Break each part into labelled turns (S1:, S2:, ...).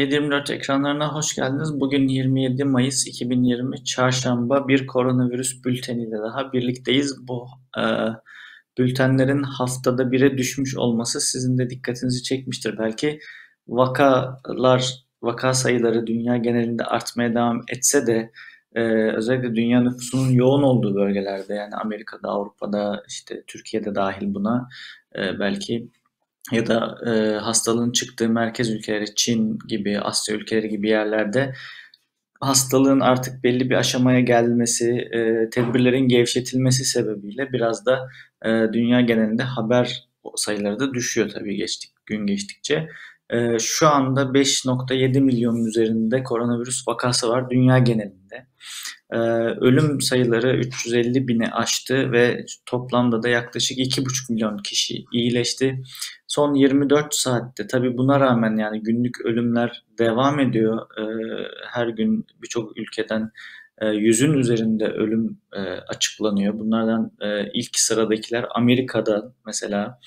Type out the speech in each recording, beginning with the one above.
S1: TR24 ekranlarına hoş geldiniz. Bugün 27 Mayıs 2020 Çarşamba bir koronavirüs bülteniyle daha birlikteyiz. Bu e, bültenlerin haftada bire düşmüş olması sizin de dikkatinizi çekmiştir. Belki vakalar, vaka sayıları dünya genelinde artmaya devam etse de e, özellikle dünya nüfusunun yoğun olduğu bölgelerde yani Amerika'da, Avrupa'da, işte Türkiye'de dahil buna e, belki ya da e, hastalığın çıktığı merkez ülkeleri Çin gibi, Asya ülkeleri gibi yerlerde hastalığın artık belli bir aşamaya gelmesi, e, tedbirlerin gevşetilmesi sebebiyle biraz da e, dünya genelinde haber sayıları da düşüyor tabii geçtik gün geçtikçe. E, şu anda 5.7 milyonun üzerinde koronavirüs vakası var dünya genelinde. Ee, ölüm sayıları 350 bini aştı ve toplamda da yaklaşık 2,5 milyon kişi iyileşti. Son 24 saatte tabi buna rağmen yani günlük ölümler devam ediyor. Ee, her gün birçok ülkeden e, yüzün üzerinde ölüm e, açıklanıyor. Bunlardan e, ilk sıradakiler Amerika'da mesela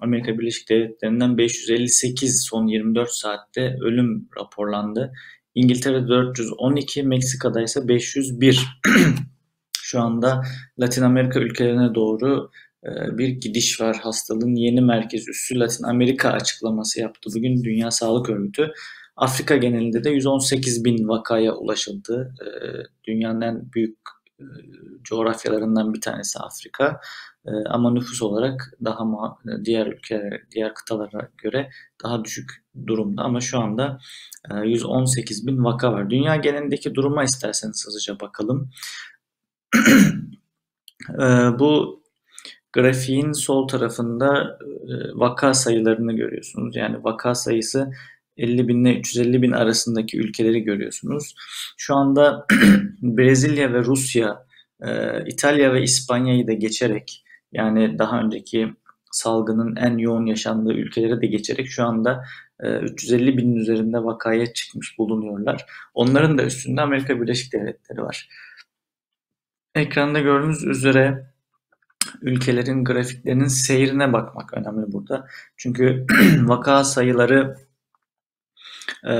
S1: Amerika Birleşik Devletleri'nden 558 son 24 saatte ölüm raporlandı. İngiltere 412, Meksika'da ise 501. Şu anda Latin Amerika ülkelerine doğru e, bir gidiş var. Hastalığın yeni merkez üssü Latin Amerika açıklaması yaptı. Bugün Dünya Sağlık Örgütü. Afrika genelinde de 118 bin vakaya ulaşıldı. E, dünyanın en büyük coğrafyalarından bir tanesi Afrika. Ama nüfus olarak daha diğer ülkelere, diğer kıtalara göre daha düşük durumda. Ama şu anda 118 bin vaka var. Dünya genelindeki duruma isterseniz hızlıca bakalım. Bu grafiğin sol tarafında vaka sayılarını görüyorsunuz. Yani vaka sayısı 50 bin ile 350 bin arasındaki ülkeleri görüyorsunuz. Şu anda Brezilya ve Rusya, İtalya ve İspanya'yı da geçerek yani daha önceki salgının en yoğun yaşandığı ülkelere de geçerek şu anda 350 binin üzerinde vakaya çıkmış bulunuyorlar. Onların da üstünde Amerika Birleşik Devletleri var. Ekranda gördüğünüz üzere ülkelerin grafiklerinin seyrine bakmak önemli burada. Çünkü vaka sayıları e,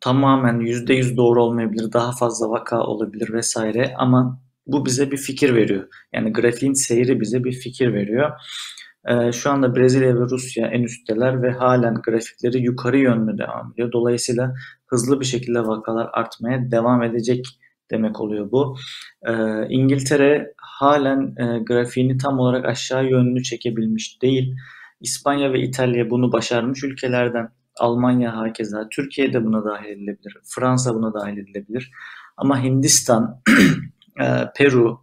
S1: tamamen %100 doğru olmayabilir, daha fazla vaka olabilir vesaire ama bu bize bir fikir veriyor. Yani grafiğin seyri bize bir fikir veriyor. Ee, şu anda Brezilya ve Rusya en üstteler ve halen grafikleri yukarı yönlü devam ediyor. Dolayısıyla hızlı bir şekilde vakalar artmaya devam edecek demek oluyor bu. Ee, İngiltere halen e, grafiğini tam olarak aşağı yönlü çekebilmiş değil. İspanya ve İtalya bunu başarmış ülkelerden. Almanya hakeza. Türkiye de buna dahil edilebilir. Fransa buna dahil edilebilir. Ama Hindistan, e, Peru,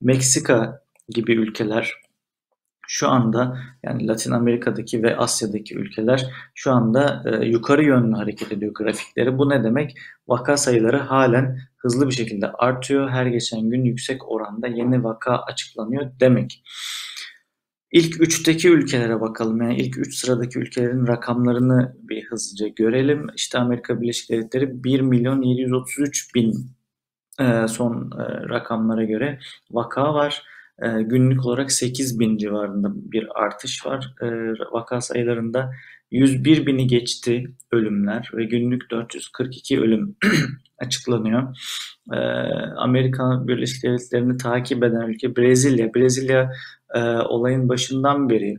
S1: Meksika gibi ülkeler şu anda yani Latin Amerika'daki ve Asya'daki ülkeler şu anda e, yukarı yönlü hareket ediyor grafikleri. Bu ne demek? Vaka sayıları halen hızlı bir şekilde artıyor. Her geçen gün yüksek oranda yeni vaka açıklanıyor demek. İlk üçteki ülkelere bakalım. Yani ilk üç sıradaki ülkelerin rakamlarını bir hızlıca görelim. İşte Amerika Birleşik Devletleri 1 milyon 733 bin e, son e, rakamlara göre vaka var. E, günlük olarak 8 bin civarında bir artış var. Vaka sayılarında 101 bini geçti ölümler ve günlük 442 ölüm açıklanıyor. Amerika Birleşik Devletleri'ni takip eden ülke Brezilya. Brezilya e, olayın başından beri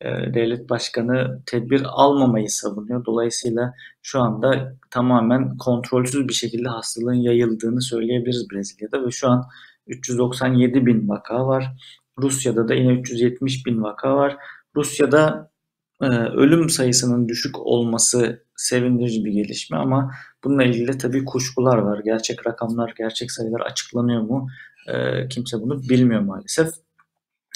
S1: e, devlet başkanı tedbir almamayı savunuyor. Dolayısıyla şu anda tamamen kontrolsüz bir şekilde hastalığın yayıldığını söyleyebiliriz Brezilya'da ve şu an 397 bin vaka var. Rusya'da da yine 370 bin vaka var. Rusya'da e, ölüm sayısının düşük olması sevindirici bir gelişme ama bununla ilgili tabii kuşkular var. Gerçek rakamlar, gerçek sayılar açıklanıyor mu? E, kimse bunu bilmiyor maalesef.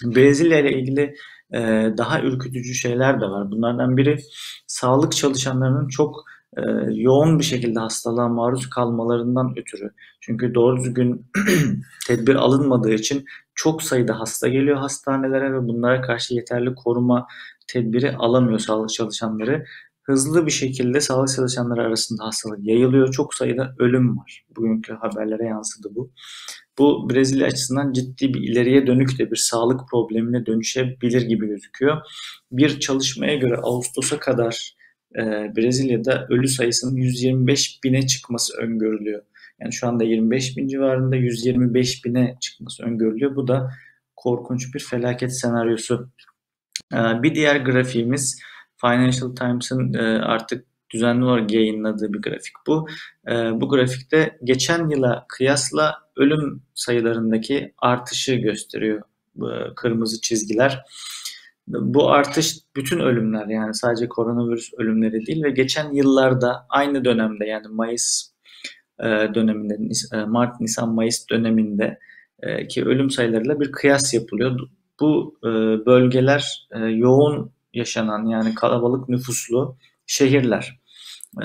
S1: Brezilya ile ilgili e, daha ürkütücü şeyler de var. Bunlardan biri sağlık çalışanlarının çok e, yoğun bir şekilde hastalığa maruz kalmalarından ötürü. Çünkü doğru düzgün tedbir alınmadığı için çok sayıda hasta geliyor hastanelere ve bunlara karşı yeterli koruma tedbiri alamıyor sağlık çalışanları. Hızlı bir şekilde sağlık çalışanları arasında hastalık yayılıyor. Çok sayıda ölüm var. Bugünkü haberlere yansıdı bu. Bu Brezilya açısından ciddi bir ileriye dönük de bir sağlık problemine dönüşebilir gibi gözüküyor. Bir çalışmaya göre Ağustos'a kadar e, Brezilya'da ölü sayısının 125 bine çıkması öngörülüyor. Yani şu anda 25 bin civarında 125 bine çıkması öngörülüyor. Bu da korkunç bir felaket senaryosu. E, bir diğer grafiğimiz Financial Times'ın e, artık düzenli olarak yayınladığı bir grafik bu. E, bu grafikte geçen yıla kıyasla ölüm sayılarındaki artışı gösteriyor kırmızı çizgiler. Bu artış bütün ölümler yani sadece koronavirüs ölümleri değil ve geçen yıllarda aynı dönemde yani Mayıs e, döneminde e, Mart, Nisan, Mayıs döneminde e, ki ölüm sayılarıyla bir kıyas yapılıyor. Bu bölgeler yoğun yaşanan yani kalabalık nüfuslu şehirler.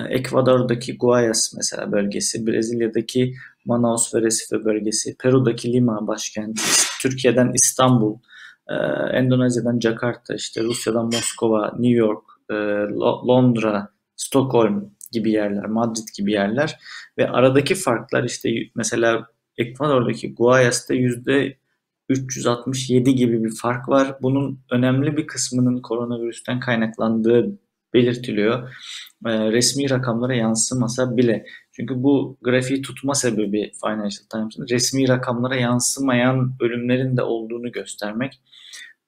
S1: Ekvador'daki Guayas mesela bölgesi, Brezilya'daki Manaus ve Recife bölgesi, Peru'daki Lima başkenti, Türkiye'den İstanbul, e, Endonezya'dan Jakarta, işte Rusya'dan Moskova, New York, e, Londra, Stockholm gibi yerler, Madrid gibi yerler ve aradaki farklar işte mesela Ekvador'daki Guayas'ta yüzde 367 gibi bir fark var. Bunun önemli bir kısmının koronavirüsten kaynaklandığı belirtiliyor. E, resmi rakamlara yansımasa bile. Çünkü bu grafiği tutma sebebi Financial Times'ın resmi rakamlara yansımayan ölümlerin de olduğunu göstermek.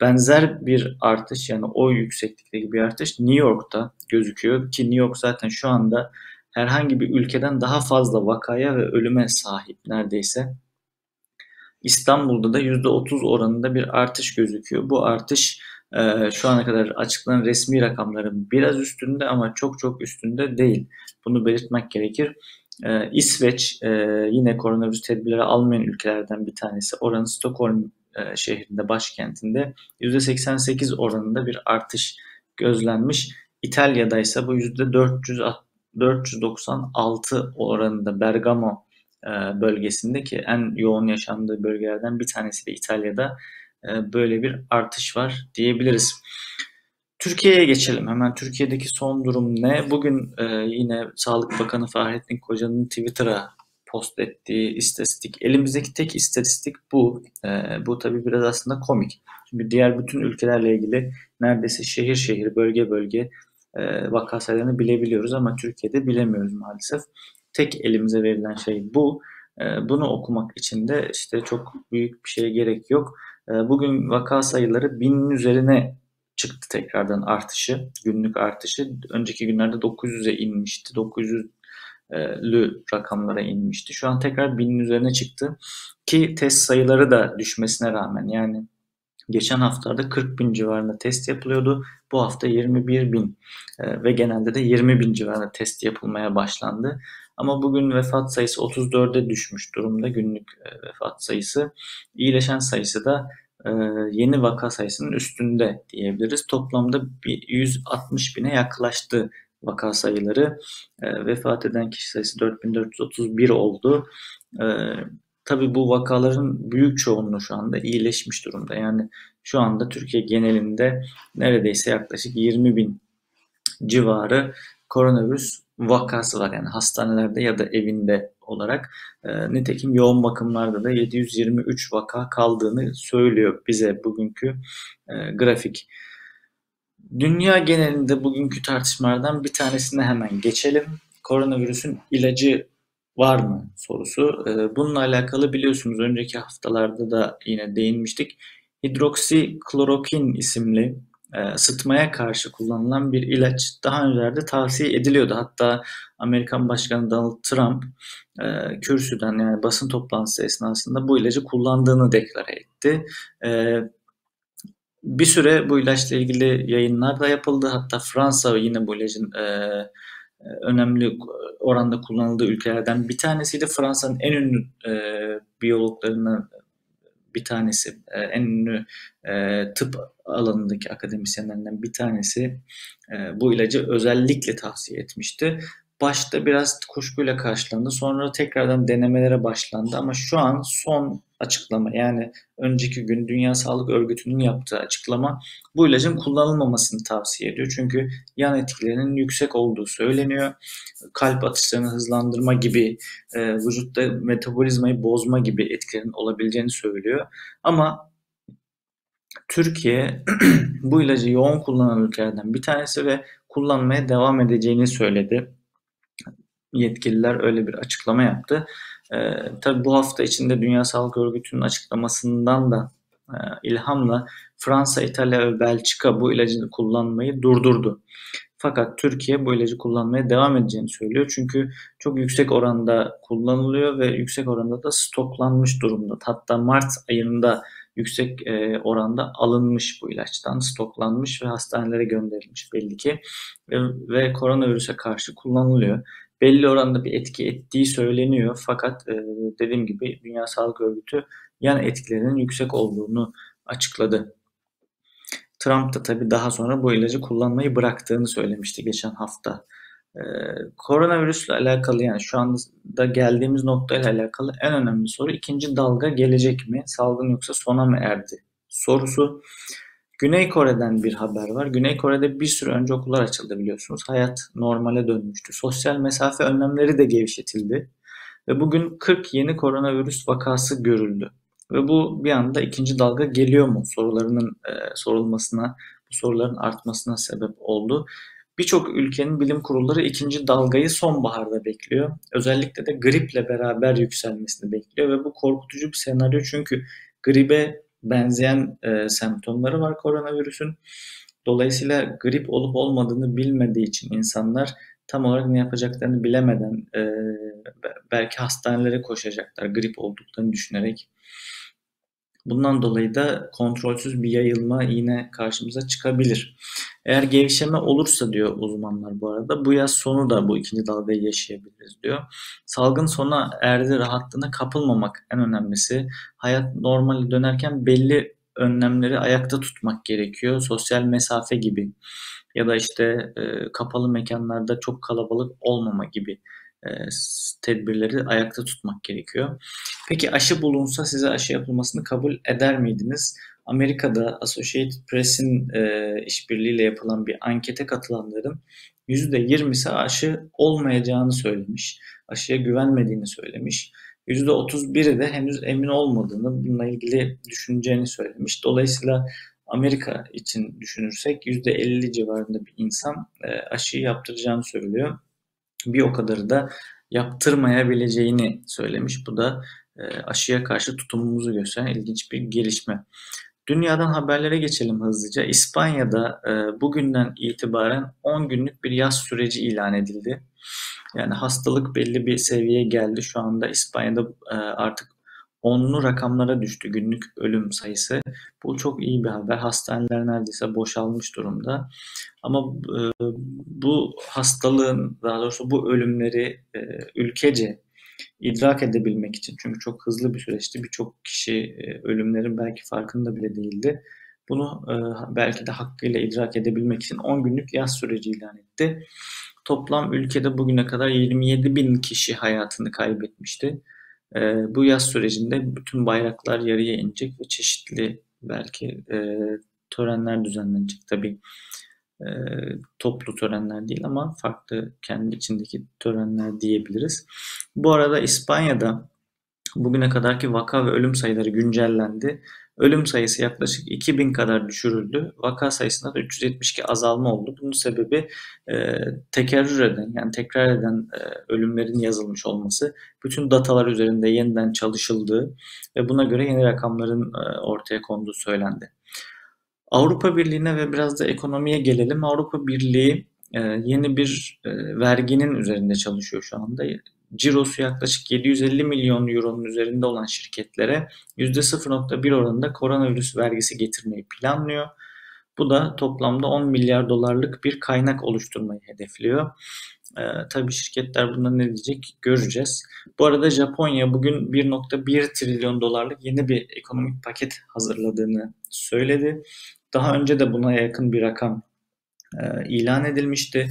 S1: Benzer bir artış yani o yükseklikteki bir artış New York'ta gözüküyor ki New York zaten şu anda herhangi bir ülkeden daha fazla vakaya ve ölüme sahip neredeyse. İstanbul'da da %30 oranında bir artış gözüküyor. Bu artış e, şu ana kadar açıklanan resmi rakamların biraz üstünde ama çok çok üstünde değil. Bunu belirtmek gerekir. E, İsveç e, yine koronavirüs tedbirleri almayan ülkelerden bir tanesi. Oranın Stockholm e, şehrinde, başkentinde %88 oranında bir artış gözlenmiş. İtalya'da ise bu %400 496 oranında Bergamo e, bölgesindeki en yoğun yaşandığı bölgelerden bir tanesi de İtalya'da böyle bir artış var diyebiliriz. Türkiye'ye geçelim. Hemen Türkiye'deki son durum ne? Bugün e, yine Sağlık Bakanı Fahrettin Koca'nın Twitter'a post ettiği istatistik. Elimizdeki tek istatistik bu. E, bu tabii biraz aslında komik. Çünkü diğer bütün ülkelerle ilgili neredeyse şehir şehir, bölge bölge e, vaka sayılarını bilebiliyoruz ama Türkiye'de bilemiyoruz maalesef. Tek elimize verilen şey bu. E, bunu okumak için de işte çok büyük bir şeye gerek yok. E, bugün vaka sayıları binin üzerine çıktı tekrardan artışı, günlük artışı. Önceki günlerde 900'e inmişti. 900'lü rakamlara inmişti. Şu an tekrar binin üzerine çıktı. Ki test sayıları da düşmesine rağmen yani geçen haftalarda 40 bin civarında test yapılıyordu. Bu hafta 21 bin e, ve genelde de 20 bin civarında test yapılmaya başlandı. Ama bugün vefat sayısı 34'e düşmüş durumda günlük e, vefat sayısı. İyileşen sayısı da e, yeni vaka sayısının üstünde diyebiliriz. Toplamda 160 bine yaklaştı vaka sayıları. E, vefat eden kişi sayısı 4431 oldu. Tabii bu vakaların büyük çoğunluğu şu anda iyileşmiş durumda. Yani şu anda Türkiye genelinde neredeyse yaklaşık 20 bin civarı koronavirüs vakası var. Yani hastanelerde ya da evinde olarak. E, nitekim yoğun bakımlarda da 723 vaka kaldığını söylüyor bize bugünkü e, grafik. Dünya genelinde bugünkü tartışmalardan bir tanesine hemen geçelim. Koronavirüsün ilacı var mı sorusu. E, bununla alakalı biliyorsunuz önceki haftalarda da yine değinmiştik. Hidroksiklorokin isimli e, sıtmaya karşı kullanılan bir ilaç daha öncelerde tavsiye ediliyordu. Hatta Amerikan Başkanı Donald Trump e, kürsüden yani basın toplantısı esnasında bu ilacı kullandığını deklare etti. E, bir süre bu ilaçla ilgili yayınlar da yapıldı. Hatta Fransa yine bu ilacın önemli oranda kullanıldığı ülkelerden bir tanesiydi. Fransa'nın en ünlü e, biyologlarından bir tanesi, e, en ünlü e, tıp alanındaki akademisyenlerden bir tanesi e, bu ilacı özellikle tavsiye etmişti. Başta biraz kuşkuyla karşılandı. Sonra tekrardan denemelere başlandı ama şu an son açıklama yani önceki gün Dünya Sağlık Örgütü'nün yaptığı açıklama bu ilacın kullanılmamasını tavsiye ediyor. Çünkü yan etkilerinin yüksek olduğu söyleniyor. Kalp atışlarını hızlandırma gibi, e, vücutta metabolizmayı bozma gibi etkilerin olabileceğini söylüyor. Ama Türkiye bu ilacı yoğun kullanan ülkelerden bir tanesi ve kullanmaya devam edeceğini söyledi. Yetkililer öyle bir açıklama yaptı. E, tabii bu hafta içinde Dünya Sağlık Örgütü'nün açıklamasından da e, ilhamla Fransa, İtalya ve Belçika bu ilacı kullanmayı durdurdu. Fakat Türkiye bu ilacı kullanmaya devam edeceğini söylüyor. Çünkü çok yüksek oranda kullanılıyor ve yüksek oranda da stoklanmış durumda. Hatta Mart ayında yüksek e, oranda alınmış bu ilaçtan, stoklanmış ve hastanelere gönderilmiş belli ki ve, ve koronavirüse karşı kullanılıyor. Belli oranda bir etki ettiği söyleniyor fakat e, dediğim gibi Dünya Sağlık Örgütü yan etkilerinin yüksek olduğunu açıkladı. Trump da tabii daha sonra bu ilacı kullanmayı bıraktığını söylemişti geçen hafta. Ee, koronavirüsle alakalı yani şu anda geldiğimiz noktayla alakalı en önemli soru ikinci dalga gelecek mi? Salgın yoksa sona mı erdi? Sorusu. Güney Kore'den bir haber var. Güney Kore'de bir süre önce okullar açıldı biliyorsunuz. Hayat normale dönmüştü. Sosyal mesafe önlemleri de gevşetildi. Ve bugün 40 yeni koronavirüs vakası görüldü. Ve bu bir anda ikinci dalga geliyor mu sorularının e, sorulmasına, bu soruların artmasına sebep oldu. Birçok ülkenin bilim kurulları ikinci dalgayı sonbaharda bekliyor. Özellikle de griple beraber yükselmesini bekliyor ve bu korkutucu bir senaryo çünkü gribe benzeyen e, semptomları var koronavirüsün. Dolayısıyla grip olup olmadığını bilmediği için insanlar tam olarak ne yapacaklarını bilemeden e, belki hastanelere koşacaklar grip olduklarını düşünerek. Bundan dolayı da kontrolsüz bir yayılma yine karşımıza çıkabilir. Eğer gevşeme olursa diyor uzmanlar bu arada bu yaz sonu da bu ikinci dalgayı yaşayabiliriz diyor. Salgın sona erdi rahatlığına kapılmamak en önemlisi. Hayat normali dönerken belli önlemleri ayakta tutmak gerekiyor. Sosyal mesafe gibi ya da işte e, kapalı mekanlarda çok kalabalık olmama gibi tedbirleri ayakta tutmak gerekiyor. Peki aşı bulunsa size aşı yapılmasını kabul eder miydiniz? Amerika'da Associated Press'in e, işbirliğiyle yapılan bir ankete katılanların %20'si aşı olmayacağını söylemiş. Aşıya güvenmediğini söylemiş. %31'i de henüz emin olmadığını, bununla ilgili düşüneceğini söylemiş. Dolayısıyla Amerika için düşünürsek %50 civarında bir insan e, aşıyı yaptıracağını söylüyor bir o kadarı da yaptırmayabileceğini söylemiş. Bu da e, aşıya karşı tutumumuzu gösteren ilginç bir gelişme. Dünyadan haberlere geçelim hızlıca. İspanya'da e, bugünden itibaren 10 günlük bir yaz süreci ilan edildi. Yani hastalık belli bir seviyeye geldi. Şu anda İspanya'da e, artık onlu rakamlara düştü günlük ölüm sayısı. Bu çok iyi bir haber. Hastaneler neredeyse boşalmış durumda. Ama e, bu hastalığın daha doğrusu bu ölümleri e, ülkece idrak edebilmek için çünkü çok hızlı bir süreçti. Birçok kişi e, ölümlerin belki farkında bile değildi. Bunu e, belki de hakkıyla idrak edebilmek için 10 günlük yaz süreci ilan etti. Toplam ülkede bugüne kadar 27 bin kişi hayatını kaybetmişti. E, bu yaz sürecinde bütün bayraklar yarıya inecek ve çeşitli belki e, törenler düzenlenecek. Tabii e, toplu törenler değil ama farklı kendi içindeki törenler diyebiliriz. Bu arada İspanya'da bugüne kadarki vaka ve ölüm sayıları güncellendi. Ölüm sayısı yaklaşık 2000 kadar düşürüldü. Vaka sayısında da 372 azalma oldu. Bunun sebebi e, tekerrür eden yani tekrar eden e, ölümlerin yazılmış olması. Bütün datalar üzerinde yeniden çalışıldığı ve buna göre yeni rakamların e, ortaya konduğu söylendi. Avrupa Birliği'ne ve biraz da ekonomiye gelelim. Avrupa Birliği e, yeni bir e, verginin üzerinde çalışıyor şu anda cirosu yaklaşık 750 milyon euronun üzerinde olan şirketlere %0.1 oranında koronavirüs vergisi getirmeyi planlıyor. Bu da toplamda 10 milyar dolarlık bir kaynak oluşturmayı hedefliyor. Ee, tabii şirketler buna ne diyecek göreceğiz. Bu arada Japonya bugün 1.1 trilyon dolarlık yeni bir ekonomik paket hazırladığını söyledi. Daha önce de buna yakın bir rakam e, ilan edilmişti.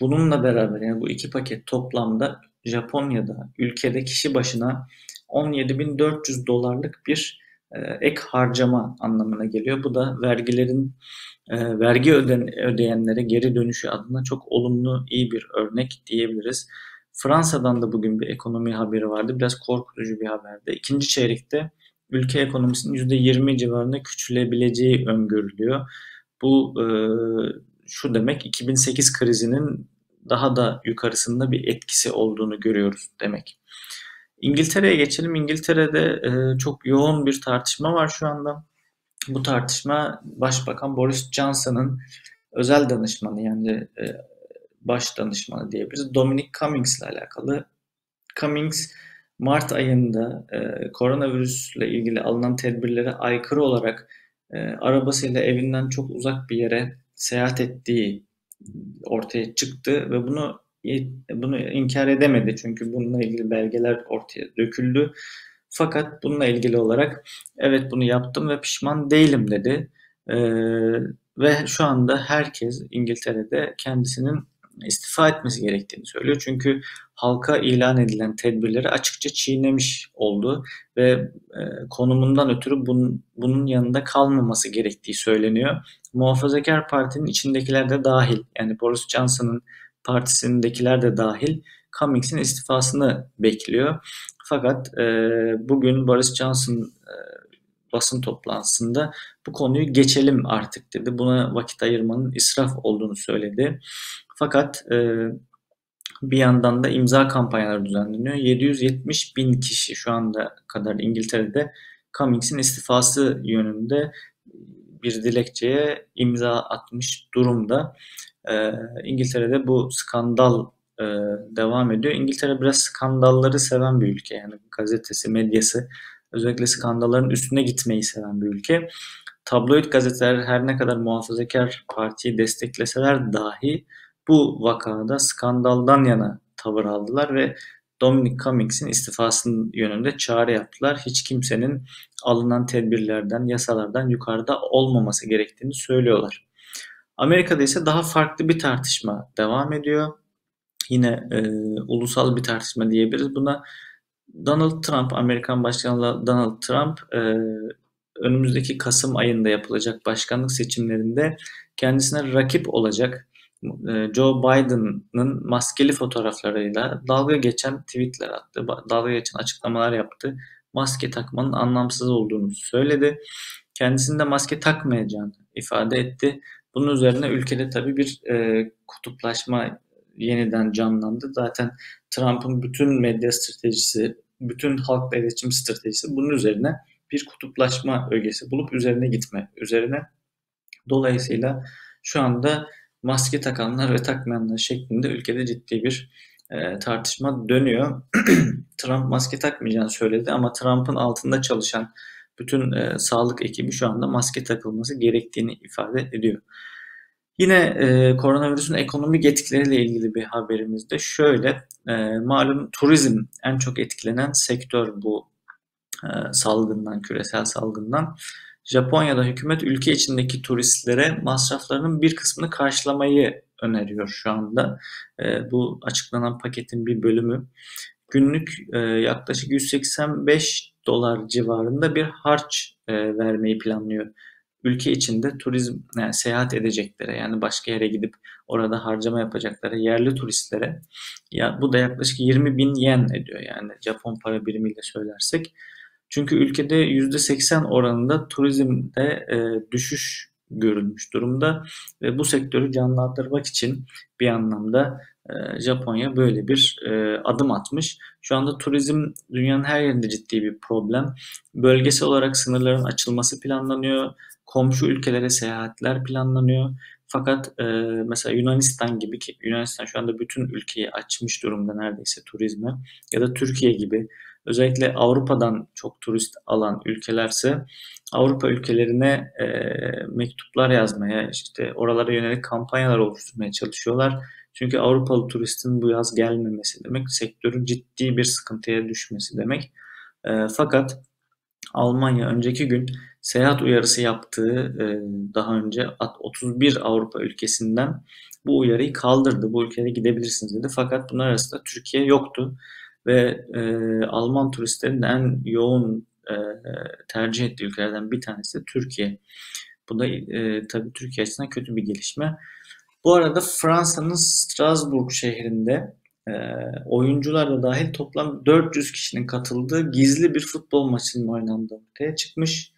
S1: Bununla beraber yani bu iki paket toplamda Japonya'da ülkede kişi başına 17.400 dolarlık bir e, ek harcama anlamına geliyor. Bu da vergilerin e, vergi öden, ödeyenlere geri dönüşü adına çok olumlu iyi bir örnek diyebiliriz. Fransa'dan da bugün bir ekonomi haberi vardı. Biraz korkutucu bir haberdi. İkinci çeyrekte ülke ekonomisinin %20 civarında küçülebileceği öngörülüyor. Bu e, şu demek 2008 krizinin daha da yukarısında bir etkisi olduğunu görüyoruz demek. İngiltere'ye geçelim. İngiltere'de e, çok yoğun bir tartışma var şu anda. Bu tartışma Başbakan Boris Johnson'ın özel danışmanı yani e, baş danışmanı diyebiliriz. Dominic Cummings ile alakalı. Cummings Mart ayında e, koronavirüsle ilgili alınan tedbirlere aykırı olarak e, arabasıyla evinden çok uzak bir yere seyahat ettiği ortaya çıktı ve bunu bunu inkar edemedi çünkü bununla ilgili belgeler ortaya döküldü. Fakat bununla ilgili olarak evet bunu yaptım ve pişman değilim dedi. Ee, ve şu anda herkes İngiltere'de kendisinin istifa etmesi gerektiğini söylüyor. Çünkü halka ilan edilen tedbirleri açıkça çiğnemiş oldu ve e, konumundan ötürü bunun, bunun yanında kalmaması gerektiği söyleniyor. Muhafazakar Parti'nin içindekiler de dahil yani Boris Johnson'ın partisindekiler de dahil Cummings'in istifasını bekliyor. Fakat e, bugün Boris Johnson e, basın toplantısında bu konuyu geçelim artık dedi. Buna vakit ayırmanın israf olduğunu söyledi. Fakat e, bir yandan da imza kampanyaları düzenleniyor. 770 bin kişi şu anda kadar İngiltere'de Cummings'in istifası yönünde bir dilekçeye imza atmış durumda. Ee, İngiltere'de bu skandal e, devam ediyor. İngiltere biraz skandalları seven bir ülke. Yani gazetesi, medyası özellikle skandalların üstüne gitmeyi seven bir ülke. Tabloid gazeteler her ne kadar muhafazakar partiyi destekleseler dahi bu vakada skandaldan yana tavır aldılar ve Dominic Cummings'in istifasının yönünde çağrı yaptılar. Hiç kimsenin alınan tedbirlerden, yasalardan yukarıda olmaması gerektiğini söylüyorlar. Amerika'da ise daha farklı bir tartışma devam ediyor. Yine e, ulusal bir tartışma diyebiliriz. Buna Donald Trump, Amerikan Başkanı Donald Trump e, önümüzdeki Kasım ayında yapılacak başkanlık seçimlerinde kendisine rakip olacak e, Joe Biden'ın maskeli fotoğraflarıyla dalga geçen tweetler attı, dalga geçen açıklamalar yaptı. Maske takmanın anlamsız olduğunu söyledi. Kendisinde maske takmayacağını ifade etti. Bunun üzerine ülkede tabii bir e, kutuplaşma yeniden canlandı. Zaten Trump'ın bütün medya stratejisi, bütün halkla iletişim stratejisi bunun üzerine bir kutuplaşma ögesi bulup üzerine gitme üzerine. Dolayısıyla şu anda maske takanlar ve takmayanlar şeklinde ülkede ciddi bir e, tartışma dönüyor. Trump maske takmayacağını söyledi ama Trump'ın altında çalışan bütün e, sağlık ekibi şu anda maske takılması gerektiğini ifade ediyor. Yine e, koronavirüsün ekonomik etkileriyle ilgili bir haberimiz de şöyle. E, malum turizm en çok etkilenen sektör bu e, salgından, küresel salgından. Japonya'da hükümet ülke içindeki turistlere masraflarının bir kısmını karşılamayı öneriyor şu anda. E, bu açıklanan paketin bir bölümü. Günlük e, yaklaşık 185 dolar civarında bir harç e, vermeyi planlıyor. Ülke içinde turizm yani seyahat edeceklere yani başka yere gidip orada harcama yapacaklara yerli turistlere ya bu da yaklaşık 20 bin yen ediyor yani Japon para birimiyle söylersek. Çünkü ülkede %80 oranında turizmde e, düşüş görülmüş durumda ve bu sektörü canlandırmak için bir anlamda e, Japonya böyle bir e, adım atmış. Şu anda turizm dünyanın her yerinde ciddi bir problem. Bölgesel olarak sınırların açılması planlanıyor. Komşu ülkelere seyahatler planlanıyor. Fakat e, mesela Yunanistan gibi ki Yunanistan şu anda bütün ülkeyi açmış durumda neredeyse turizme ya da Türkiye gibi özellikle Avrupa'dan çok turist alan ülkelerse Avrupa ülkelerine e, mektuplar yazmaya, işte oralara yönelik kampanyalar oluşturmaya çalışıyorlar. Çünkü Avrupalı turistin bu yaz gelmemesi demek, sektörün ciddi bir sıkıntıya düşmesi demek. E, fakat Almanya önceki gün seyahat uyarısı yaptığı e, daha önce 31 Avrupa ülkesinden bu uyarıyı kaldırdı. Bu ülkelere gidebilirsiniz dedi. Fakat bunlar arasında Türkiye yoktu ve e, Alman turistlerin en yoğun e, tercih ettiği ülkelerden bir tanesi de Türkiye. Bu da e, tabii Türkiye açısından kötü bir gelişme. Bu arada Fransa'nın Strasbourg şehrinde e, oyuncular da dahil toplam 400 kişinin katıldığı gizli bir futbol maçının oynandığı ortaya çıkmış.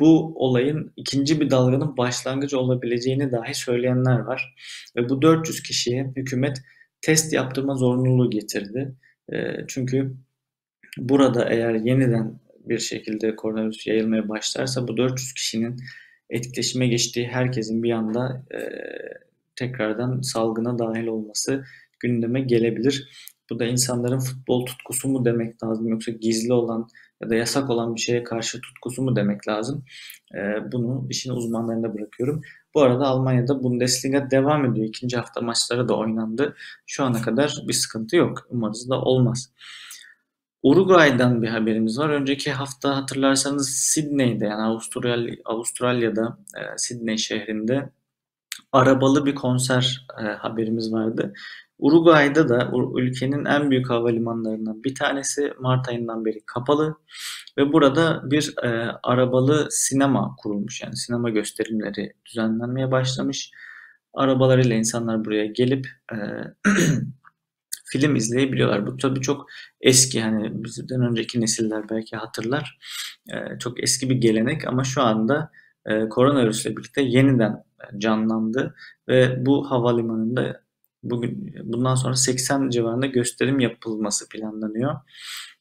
S1: Bu olayın ikinci bir dalganın başlangıcı olabileceğini dahi söyleyenler var. Ve bu 400 kişiye hükümet test yaptırma zorunluluğu getirdi. Çünkü burada eğer yeniden bir şekilde koronavirüs yayılmaya başlarsa bu 400 kişinin etkileşime geçtiği herkesin bir anda tekrardan salgına dahil olması gündeme gelebilir. Bu da insanların futbol tutkusu mu demek lazım yoksa gizli olan ya da yasak olan bir şeye karşı tutkusu mu demek lazım? E, bunu işin uzmanlarına bırakıyorum. Bu arada Almanya'da Bundesliga devam ediyor. İkinci hafta maçları da oynandı. Şu ana kadar bir sıkıntı yok. Umarız da olmaz. Uruguay'dan bir haberimiz var. Önceki hafta hatırlarsanız Sydney'de yani Avustralya, Avustralya'da e, Sydney şehrinde arabalı bir konser e, haberimiz vardı. Uruguay'da da ülkenin en büyük havalimanlarından bir tanesi Mart ayından beri kapalı ve burada bir e, arabalı sinema kurulmuş. Yani sinema gösterimleri düzenlenmeye başlamış. Arabalarıyla insanlar buraya gelip e, film izleyebiliyorlar. Bu tabii çok eski hani bizden önceki nesiller belki hatırlar. E, çok eski bir gelenek ama şu anda e, koronavirüsle birlikte yeniden canlandı ve bu havalimanında bugün bundan sonra 80 civarında gösterim yapılması planlanıyor.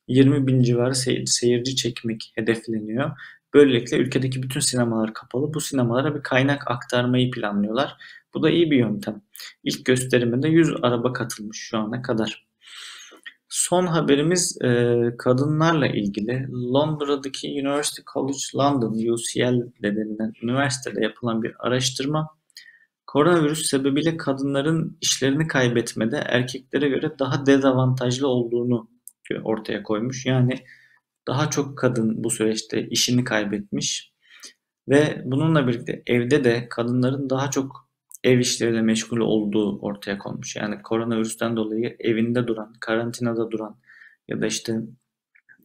S1: 20 bin civarı seyirci çekmek hedefleniyor. Böylelikle ülkedeki bütün sinemalar kapalı. Bu sinemalara bir kaynak aktarmayı planlıyorlar. Bu da iyi bir yöntem. İlk gösteriminde 100 araba katılmış şu ana kadar. Son haberimiz e, kadınlarla ilgili. Londra'daki University College London, UCL denilen üniversitede yapılan bir araştırma. Koronavirüs sebebiyle kadınların işlerini kaybetmede erkeklere göre daha dezavantajlı olduğunu ortaya koymuş. Yani daha çok kadın bu süreçte işini kaybetmiş ve bununla birlikte evde de kadınların daha çok ev işleriyle meşgul olduğu ortaya konmuş. Yani koronavirüsten dolayı evinde duran, karantinada duran ya da işte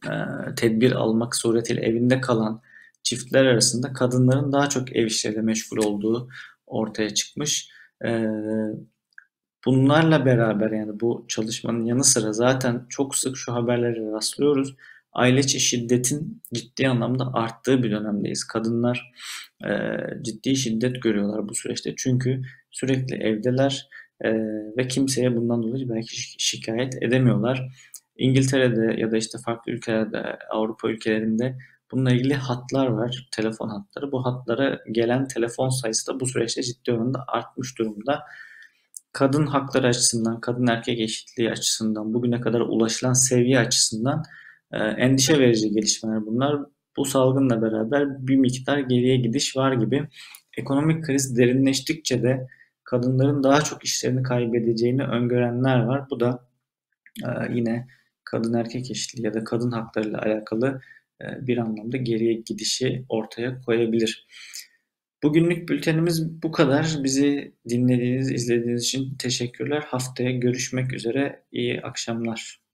S1: e, tedbir almak suretiyle evinde kalan çiftler arasında kadınların daha çok ev işleriyle meşgul olduğu ortaya çıkmış. E, bunlarla beraber yani bu çalışmanın yanı sıra zaten çok sık şu haberlere rastlıyoruz aile içi şiddetin ciddi anlamda arttığı bir dönemdeyiz. Kadınlar e, ciddi şiddet görüyorlar bu süreçte. Çünkü sürekli evdeler e, ve kimseye bundan dolayı belki şikayet edemiyorlar. İngiltere'de ya da işte farklı ülkelerde, Avrupa ülkelerinde bununla ilgili hatlar var, telefon hatları. Bu hatlara gelen telefon sayısı da bu süreçte ciddi oranda artmış durumda. Kadın hakları açısından, kadın erkek eşitliği açısından, bugüne kadar ulaşılan seviye açısından endişe verici gelişmeler bunlar. Bu salgınla beraber bir miktar geriye gidiş var gibi. Ekonomik kriz derinleştikçe de kadınların daha çok işlerini kaybedeceğini öngörenler var. Bu da e, yine kadın erkek eşitliği ya da kadın haklarıyla alakalı e, bir anlamda geriye gidişi ortaya koyabilir. Bugünlük bültenimiz bu kadar. Bizi dinlediğiniz, izlediğiniz için teşekkürler. Haftaya görüşmek üzere. İyi akşamlar.